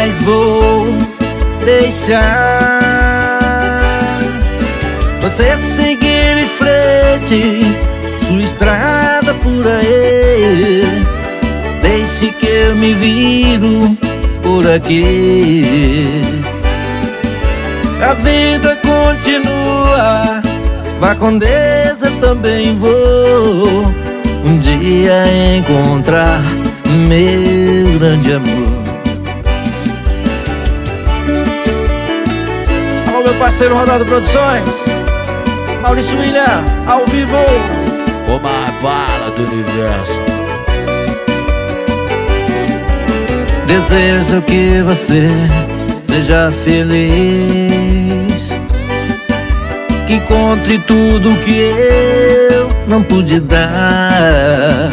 jamais vou deixar. Você seguir em frente Sua estrada por aí. Deixe que eu me viro por aqui. A vida continua Vá com Deus, eu também vou Um dia encontrar meu grande amor Alô, meu parceiro Rodado Produções. Maurício William, ao vivo. Uma bala do universo. Desejo que você seja feliz. Que encontre tudo que eu não pude dar